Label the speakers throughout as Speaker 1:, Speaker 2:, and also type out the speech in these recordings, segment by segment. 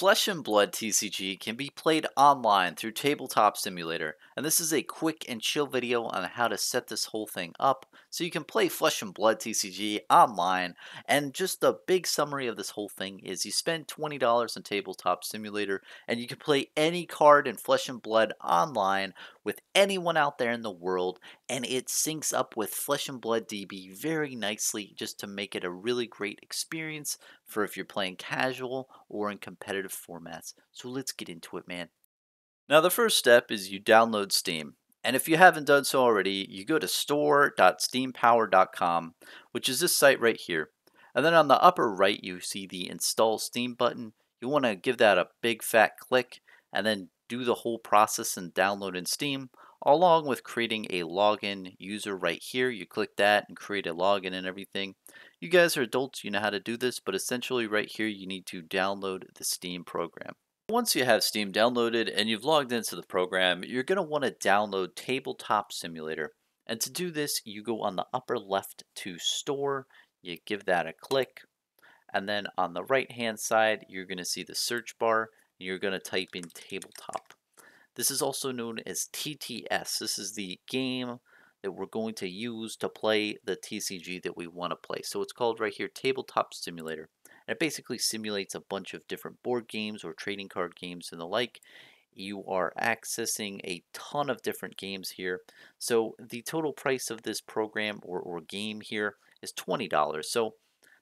Speaker 1: Flesh and Blood TCG can be played online through Tabletop Simulator, and this is a quick and chill video on how to set this whole thing up so you can play Flesh and Blood TCG online. And just the big summary of this whole thing is you spend $20 on Tabletop Simulator and you can play any card in Flesh and Blood online with anyone out there in the world, and it syncs up with Flesh and Blood DB very nicely just to make it a really great experience for if you're playing casual or in competitive formats. So let's get into it, man. Now, the first step is you download Steam. And if you haven't done so already, you go to store.steampowered.com, which is this site right here. And then on the upper right, you see the Install Steam button. You want to give that a big fat click and then do the whole process and download in Steam, along with creating a login user right here. You click that and create a login and everything. You guys are adults, you know how to do this, but essentially right here you need to download the Steam program. Once you have Steam downloaded and you've logged into the program, you're going to want to download Tabletop Simulator. And to do this, you go on the upper left to Store, you give that a click, and then on the right hand side, you're going to see the search bar you're going to type in tabletop. This is also known as TTS. This is the game that we're going to use to play the TCG that we want to play. So it's called right here Tabletop Simulator. And it basically simulates a bunch of different board games or trading card games and the like. You are accessing a ton of different games here. So the total price of this program or, or game here is $20. So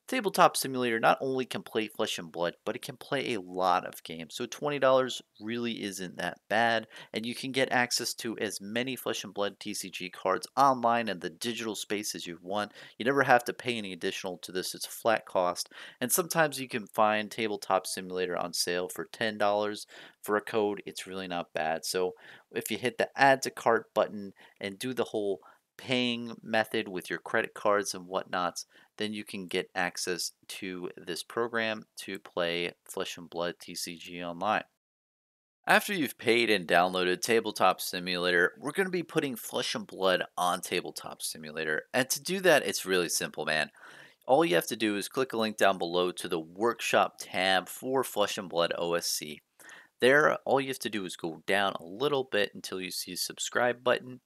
Speaker 1: Tabletop Simulator not only can play Flesh and Blood, but it can play a lot of games. So $20 really isn't that bad, and you can get access to as many Flesh and Blood TCG cards online in the digital space as you want. You never have to pay any additional to this, it's a flat cost. And sometimes you can find Tabletop Simulator on sale for $10 for a code. It's really not bad. So if you hit the add to cart button and do the whole paying method with your credit cards and whatnots, then you can get access to this program to play Flesh and Blood TCG online. After you've paid and downloaded Tabletop Simulator, we're going to be putting Flesh and Blood on Tabletop Simulator. And to do that, it's really simple, man. All you have to do is click a link down below to the Workshop tab for Flesh and Blood OSC. There, all you have to do is go down a little bit until you see a subscribe button.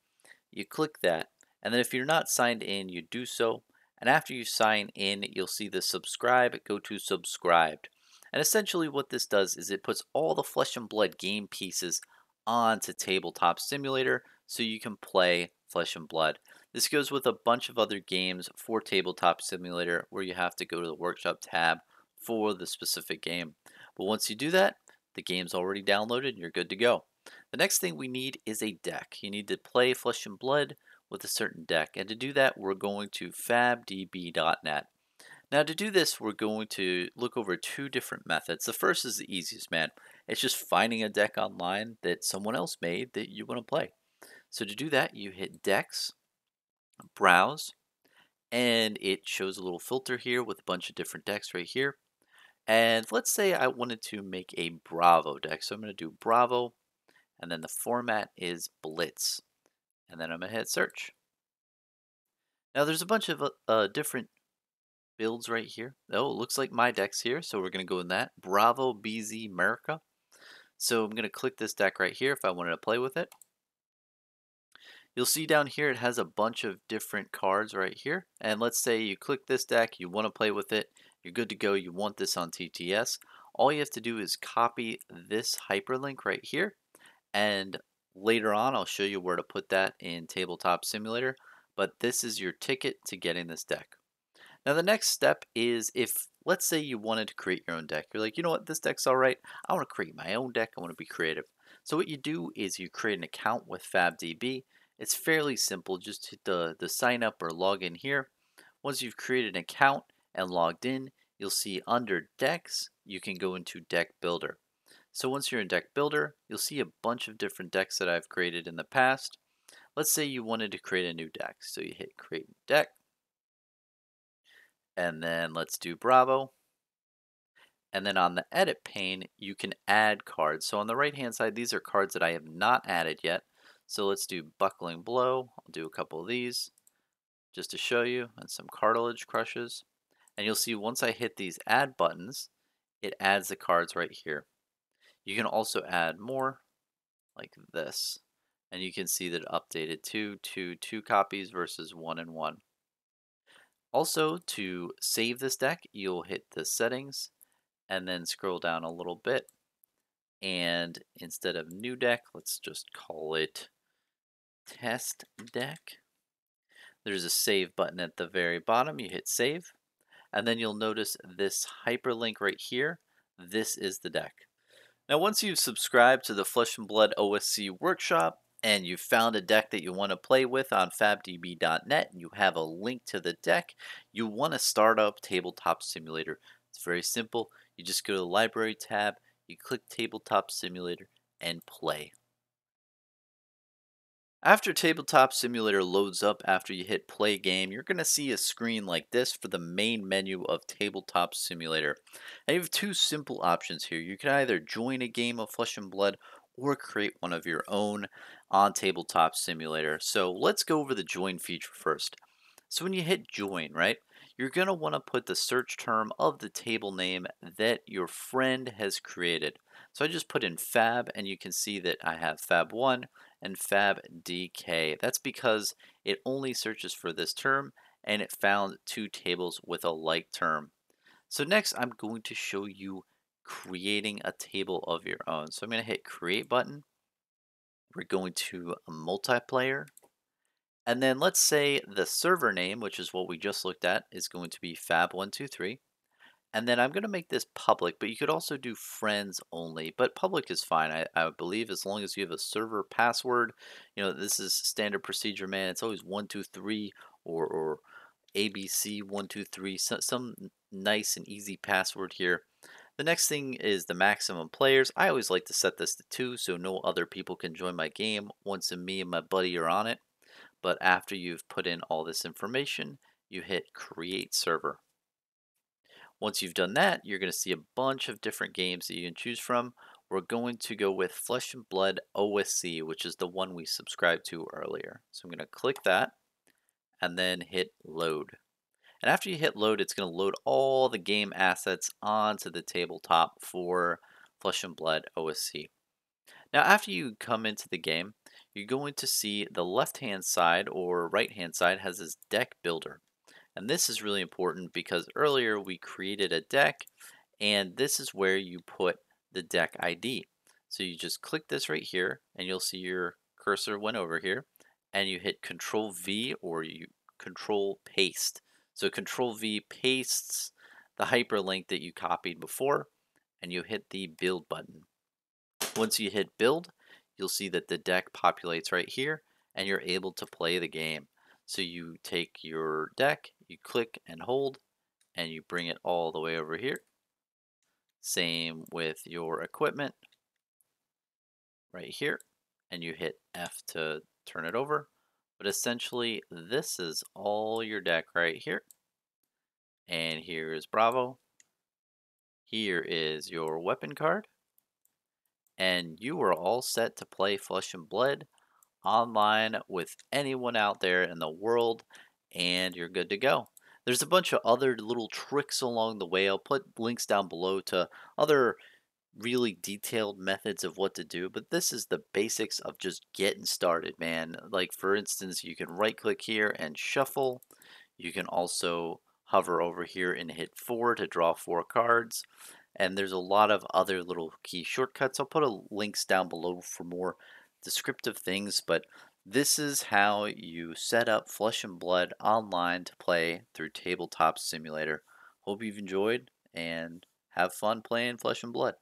Speaker 1: You click that, and then if you're not signed in, you do so. And after you sign in, you'll see the subscribe, go to subscribed. And essentially what this does is it puts all the Flesh and Blood game pieces onto Tabletop Simulator so you can play Flesh and Blood. This goes with a bunch of other games for Tabletop Simulator where you have to go to the Workshop tab for the specific game. But once you do that, the game's already downloaded and you're good to go. The next thing we need is a deck. You need to play Flesh and Blood with a certain deck. And to do that, we're going to fabdb.net. Now to do this, we're going to look over two different methods. The first is the easiest, man. It's just finding a deck online that someone else made that you want to play. So to do that, you hit Decks, Browse, and it shows a little filter here with a bunch of different decks right here. And let's say I wanted to make a Bravo deck. So I'm going to do Bravo, and then the format is Blitz and then I'm going to hit search. Now there's a bunch of uh, uh, different builds right here. Oh, it looks like my deck's here, so we're going to go in that. Bravo BZ America. So I'm going to click this deck right here if I wanted to play with it. You'll see down here it has a bunch of different cards right here. And let's say you click this deck, you want to play with it, you're good to go, you want this on TTS. All you have to do is copy this hyperlink right here and Later on, I'll show you where to put that in Tabletop Simulator, but this is your ticket to getting this deck. Now the next step is if, let's say you wanted to create your own deck. You're like, you know what, this deck's all right. I want to create my own deck. I want to be creative. So what you do is you create an account with FabDB. It's fairly simple. Just hit the, the sign up or log in here. Once you've created an account and logged in, you'll see under decks, you can go into deck builder. So once you're in Deck Builder, you'll see a bunch of different decks that I've created in the past. Let's say you wanted to create a new deck. So you hit Create Deck. And then let's do Bravo. And then on the Edit pane, you can add cards. So on the right hand side, these are cards that I have not added yet. So let's do Buckling Blow. I'll do a couple of these just to show you, and some Cartilage Crushes. And you'll see once I hit these Add buttons, it adds the cards right here. You can also add more like this. And you can see that updated to to two copies versus one and one. Also, to save this deck, you'll hit the settings and then scroll down a little bit. And instead of new deck, let's just call it test deck. There's a save button at the very bottom. You hit save. And then you'll notice this hyperlink right here. This is the deck. Now, once you've subscribed to the Flesh and Blood OSC workshop and you've found a deck that you want to play with on fabdb.net and you have a link to the deck, you want to start up Tabletop Simulator. It's very simple. You just go to the Library tab, you click Tabletop Simulator, and play. After Tabletop Simulator loads up after you hit play game, you're going to see a screen like this for the main menu of Tabletop Simulator. And you have two simple options here. You can either join a game of Flesh and Blood or create one of your own on Tabletop Simulator. So let's go over the join feature first. So when you hit join, right, you're going to want to put the search term of the table name that your friend has created. So I just put in fab and you can see that I have fab1 and fabdk. That's because it only searches for this term and it found two tables with a like term. So next I'm going to show you creating a table of your own. So I'm going to hit create button. We're going to multiplayer. And then let's say the server name, which is what we just looked at, is going to be fab123. And then I'm going to make this public, but you could also do friends only. But public is fine, I, I believe, as long as you have a server password. You know, this is standard procedure, man. It's always 123 or, or ABC123, so, some nice and easy password here. The next thing is the maximum players. I always like to set this to two so no other people can join my game once me and my buddy are on it. But after you've put in all this information, you hit create server. Once you've done that, you're going to see a bunch of different games that you can choose from. We're going to go with Flesh and Blood OSC, which is the one we subscribed to earlier. So I'm going to click that and then hit load. And after you hit load, it's going to load all the game assets onto the tabletop for Flesh and Blood OSC. Now, after you come into the game, you're going to see the left hand side or right hand side has this deck builder. And this is really important because earlier we created a deck and this is where you put the deck ID. So you just click this right here and you'll see your cursor went over here and you hit control V or you control paste. So control V pastes the hyperlink that you copied before and you hit the build button. Once you hit build, you'll see that the deck populates right here and you're able to play the game. So you take your deck, you click and hold, and you bring it all the way over here. Same with your equipment right here, and you hit F to turn it over. But essentially, this is all your deck right here. And here is Bravo. Here is your weapon card. And you are all set to play Flesh and Blood online with anyone out there in the world and you're good to go. There's a bunch of other little tricks along the way. I'll put links down below to other really detailed methods of what to do, but this is the basics of just getting started, man. Like for instance, you can right click here and shuffle. You can also hover over here and hit 4 to draw 4 cards. And there's a lot of other little key shortcuts. I'll put a links down below for more descriptive things, but this is how you set up Flesh and Blood online to play through Tabletop Simulator. Hope you've enjoyed and have fun playing Flesh and Blood.